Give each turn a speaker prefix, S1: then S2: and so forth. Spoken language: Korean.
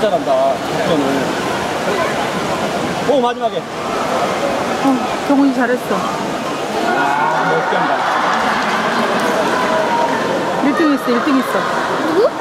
S1: 진짜 잘한다 작전을 오 마지막에
S2: 어, 경훈이 잘했어
S1: 아, 멋진다.
S2: 1등 했어 1등 했어
S3: 누구?